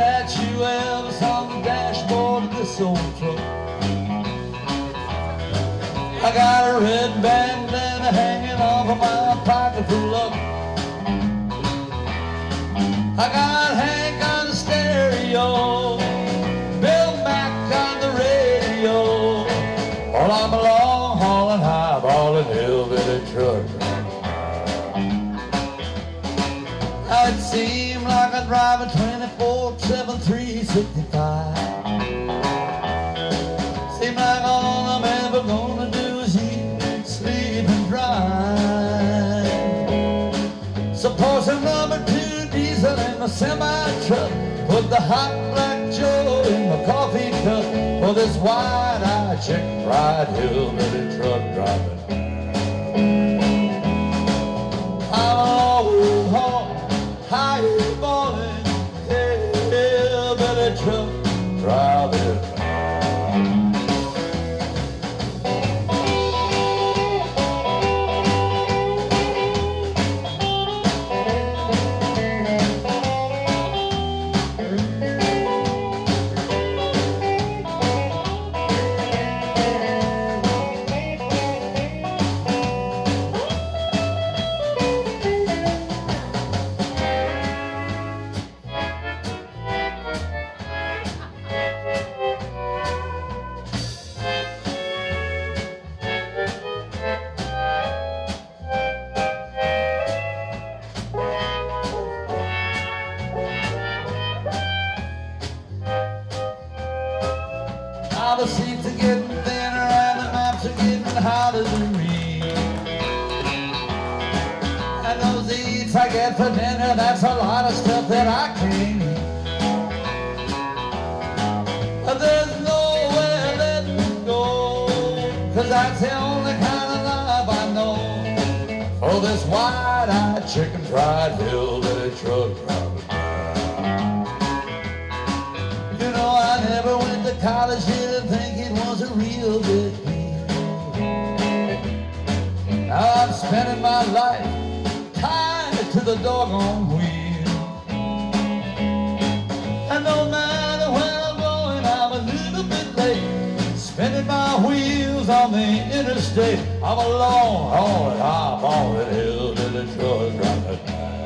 that you ever on the dashboard of this old truck. I got a red bandana hanging off of my pocket for luck. I got Hank on the stereo, Bill Mack on the radio. While I'm a long hauling, highballing hillbilly truck. It seemed like I'm driving 24 7 365. Seemed like all I'm ever gonna do is eat, sleep, and drive. Suppose a number two diesel in my semi truck. Put the hot black Joe in my coffee cup for this wide-eyed chick ride hillbilly truck driving. Truck driving. The seats are getting thinner and the maps are getting harder to read. And those eats I get for dinner, that's a lot of stuff that I can't eat. But there's nowhere letting me go, cause that's the only kind of love I know. For this wide-eyed chicken fried hillbilly truck driver. You know, I never went to college, real deal. Now I'm spending my life tied to the doggone wheel. And no matter where I'm going, I'm a little bit late. Spinning my wheels on the interstate. I'm a long haul, I'm on the hillbilly truck driving.